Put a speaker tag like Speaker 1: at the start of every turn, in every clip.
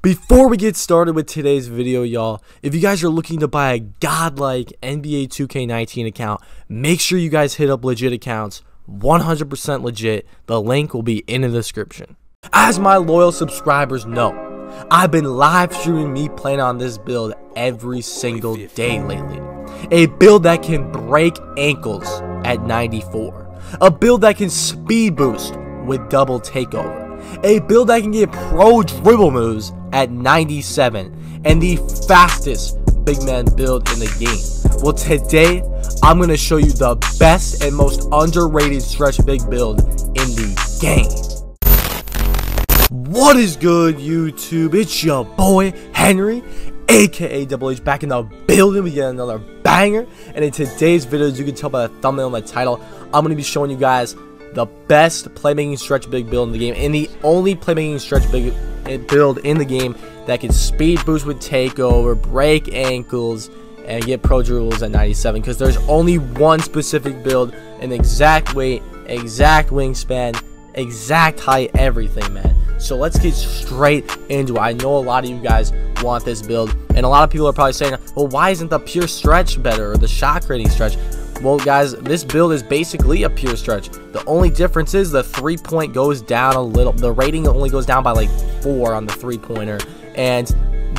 Speaker 1: Before we get started with today's video, y'all, if you guys are looking to buy a godlike NBA 2K19 account, make sure you guys hit up legit accounts, 100% legit. The link will be in the description. As my loyal subscribers know, I've been live streaming me playing on this build every single day lately. A build that can break ankles at 94. A build that can speed boost with double takeover a build that can get pro dribble moves at 97 and the fastest big man build in the game. Well, today I'm going to show you the best and most underrated stretch big build in the game. What is good, YouTube? It's your boy, Henry, aka Double H, back in the building with yet another banger. And in today's video, as you can tell by the thumbnail and the title, I'm going to be showing you guys the best playmaking stretch big build in the game, and the only playmaking stretch big build in the game that can speed boost with takeover, break ankles, and get pro dribbles at 97. Because there's only one specific build, an exact weight, exact wingspan, exact height, everything, man. So let's get straight into it. I know a lot of you guys want this build, and a lot of people are probably saying, well, why isn't the pure stretch better or the shot creating stretch? Well, guys, this build is basically a pure stretch. The only difference is the three-point goes down a little. The rating only goes down by like four on the three-pointer, and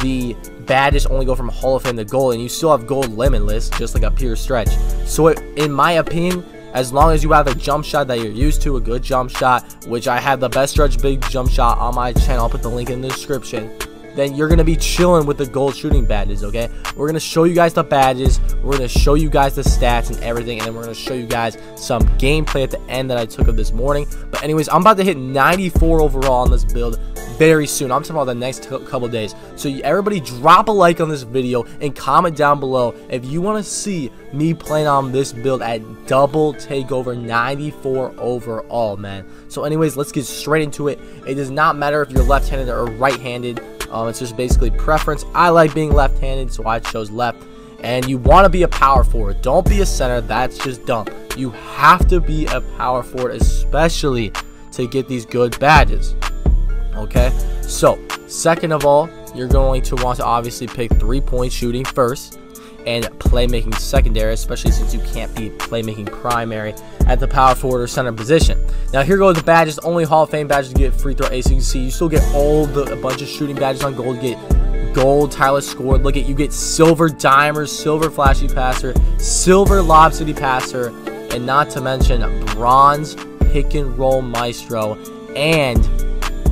Speaker 1: the badges only go from Hall of Fame to gold, and you still have gold limitless, just like a pure stretch. So, it, in my opinion, as long as you have a jump shot that you're used to, a good jump shot, which I have the best stretch big jump shot on my channel. I'll put the link in the description then you're to be chilling with the gold shooting badges, okay? We're to show you guys the badges. We're to show you guys the stats and everything. And then we're to show you guys some gameplay at the end that I took of this morning. But anyways, I'm about to hit 94 overall on this build very soon. I'm talking about the next couple days. So everybody drop a like on this video and comment down below if you want to see me playing on this build at double takeover 94 overall, man. So anyways, let's get straight into it. It does not matter if you're left-handed or right-handed. Um, it's just basically preference. I like being left-handed, so I chose left. And you want to be a power forward. Don't be a center. That's just dumb. You have to be a power forward, especially to get these good badges. Okay? So, second of all, you're going to want to obviously pick three-point shooting first and playmaking secondary, especially since you can't be playmaking primary at the power forward or center position. Now here goes the badges, only Hall of Fame badges to get free throw ace. You can see you still get all the a bunch of shooting badges on gold. You get gold Tireless Scorer. Look at you get silver dimers, silver flashy passer, silver lob city passer, and not to mention bronze pick and roll maestro, and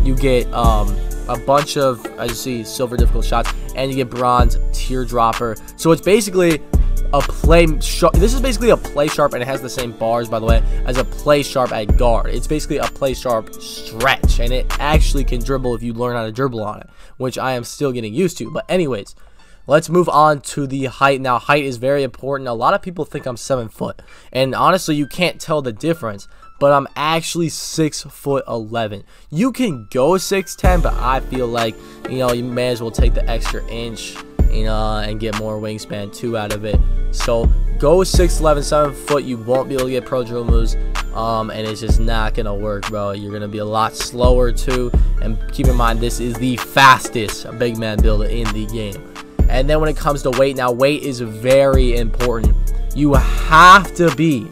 Speaker 1: you get um a bunch of I see silver difficult shots and you get bronze teardropper so it's basically a play sharp this is basically a play sharp and it has the same bars by the way as a play sharp at guard it's basically a play sharp stretch and it actually can dribble if you learn how to dribble on it which i am still getting used to but anyways Let's move on to the height. Now, height is very important. A lot of people think I'm 7 foot. And honestly, you can't tell the difference but I'm actually 6 foot 11. You can go 6'10, but I feel like, you know, you may as well take the extra inch, you know, and get more wingspan 2 out of it. So, go 6'11, 7 foot, you won't be able to get pro drill moves, um, and it's just not going to work, bro. You're going to be a lot slower, too, and keep in mind, this is the fastest big man builder in the game. And then when it comes to weight, now weight is very important. You have to be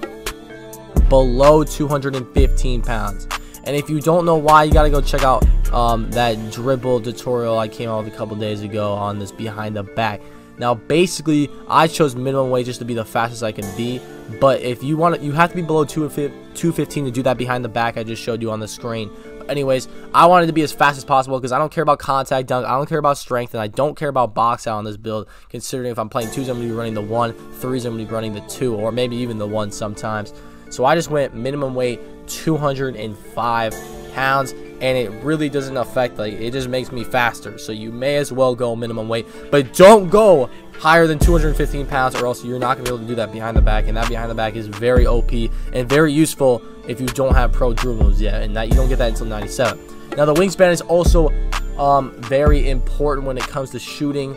Speaker 1: below 215 pounds. And if you don't know why, you got to go check out um, that dribble tutorial I came out with a couple days ago on this behind the back. Now, basically, I chose minimum weight just to be the fastest I can be. But if you want to, you have to be below 215 to do that behind the back I just showed you on the screen. But anyways, I wanted to be as fast as possible because I don't care about contact dunk, I don't care about strength, and I don't care about box out on this build. Considering if I'm playing twos, I'm to be running the one, threes, I'm to be running the two, or maybe even the one sometimes. So I just went minimum weight 205 pounds and it really doesn't affect like it just makes me faster. So you may as well go minimum weight but don't go higher than 215 pounds or else you're not gonna be able to do that behind the back and that behind the back is very op and very useful if you don't have pro drill moves yet and that you don't get that until 97 now the wingspan is also um, very important when it comes to shooting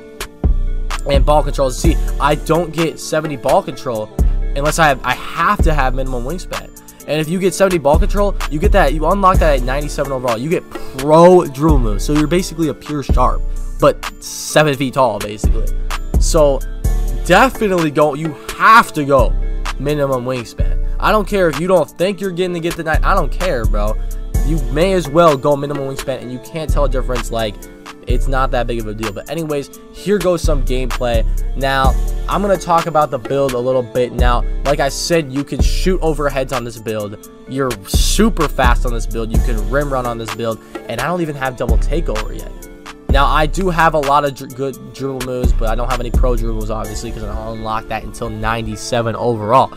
Speaker 1: and ball control. See i don't get 70 ball control unless I have I have to have minimum wingspan. And if you get 70 ball control, you get that, you unlock that at 97 overall. You get pro dribble moves. So you're basically a pure sharp, but seven feet tall, basically. So definitely go, you have to go minimum wingspan. I don't care if you don't think you're getting to get the night. I don't care, bro. You may as well go minimum wingspan, and you can't tell a difference. Like, it's not that big of a deal. But anyways, here goes some gameplay. Now, I'm going to talk about the build a little bit. Now, like I said, you can shoot overheads on this build. You're super fast on this build. You can rim run on this build. And I don't even have double takeover yet. Now, I do have a lot of dr good dribble moves, but I don't have any pro dribbles, obviously, because I don't unlock that until 97 overall.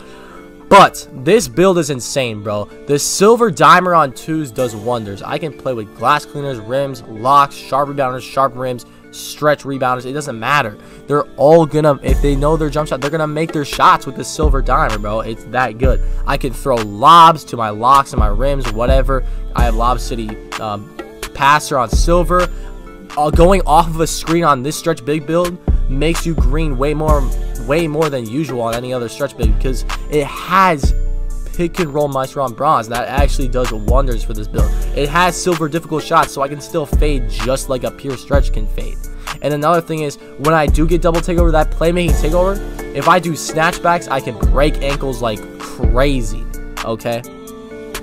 Speaker 1: But this build is insane, bro. The silver dimer on twos does wonders. I can play with glass cleaners, rims, locks, sharp rebounders, sharp rims, stretch rebounders. It doesn't matter. They're all gonna, if they know their jump shot, they're gonna make their shots with the silver dimer, bro. It's that good. I can throw lobs to my locks and my rims, whatever. I have Lob City um, passer on silver. Uh, going off of a screen on this stretch big build makes you green way more way more than usual on any other stretch big because it has pick and roll Maestro on bronze. That actually does wonders for this build. It has silver difficult shots, so I can still fade just like a pure stretch can fade. And another thing is, when I do get double takeover, that playmaking takeover, if I do snatchbacks, I can break ankles like crazy. Okay?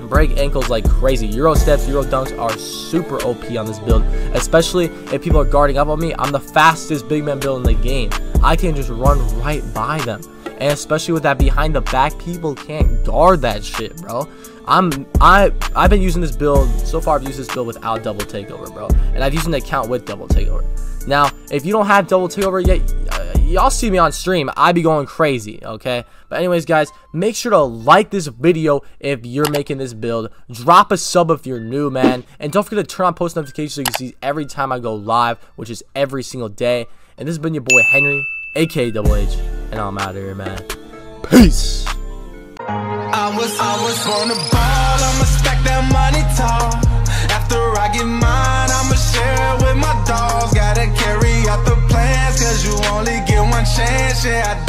Speaker 1: Break ankles like crazy. Euro steps, Euro dunks are super OP on this build, especially if people are guarding up on me. I'm the fastest big man build in the game. I can just run right by them. And especially with that behind the back, people can't guard that shit, bro. I'm I I've been using this build so far. I've used this build without double takeover, bro, and I've used an account with double takeover. Now, if you don't have double takeover yet, y'all see me on stream, I be going crazy, okay? But anyways, guys, make sure to like this video if you're making this build. Drop a sub if you're new, man. And don't forget to turn on post notifications so you can see every time I go live, which is every single day. And this has been your boy, Henry, aka Double H. And I'm out of here, man. Peace. I was, I was ball, I'ma stack that money tall. After I get mine. chance, yeah, I